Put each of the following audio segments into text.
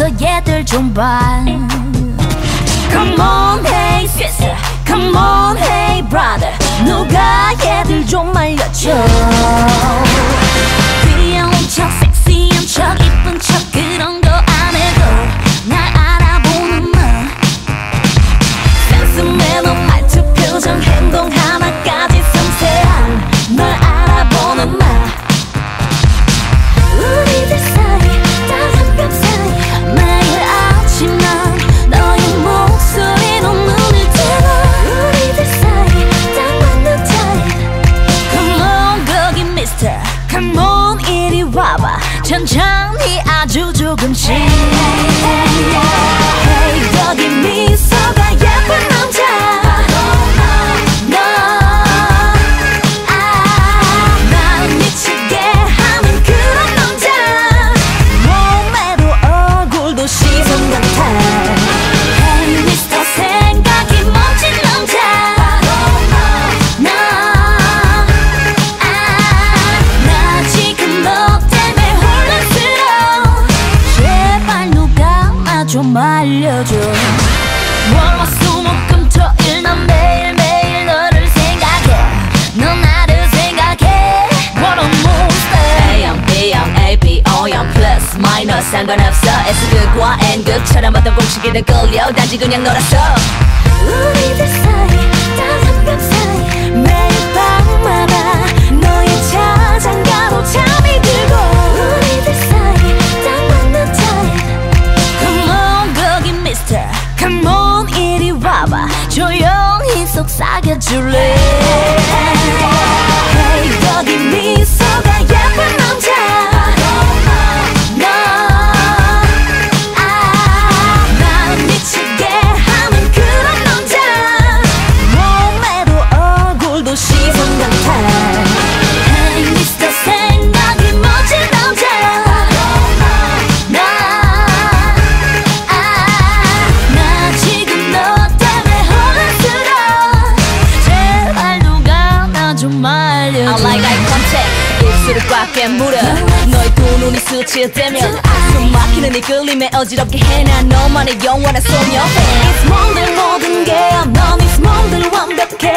와서 얘들 좀봐 Come on hey sister Come on hey brother 누가 얘들 좀 말려줘 와봐 천천히 아주 조금씩 좀 알려줘. 월화수목금토일 난 매일매일 너를 생각해. 넌 나를 생각해. What a monster. A형 B형 A B O형 플러스 마이너스 상관없어. S극과 N극처럼 어떤 공식에도 끌려 단지 그냥 놀았어. 우리들 사이 따뜻한 벽 사이. 매일 밤 속삭여줄래 꽉 깨물어. 너의 두 눈이 스치대면 숨 막히는 이 끌림에 어지럽게 해난 너만의 영원한 소녀. It's 몸들 모든 게넌이 몸들 완벽해.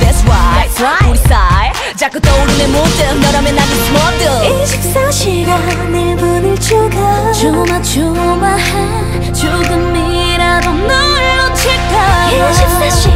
That's right, 우리 사이 자꾸 떠오르는 모든 너라면 난 small 24시간 1분을 주고 조마조마해. 조금이라도 널 놓칠까 24시간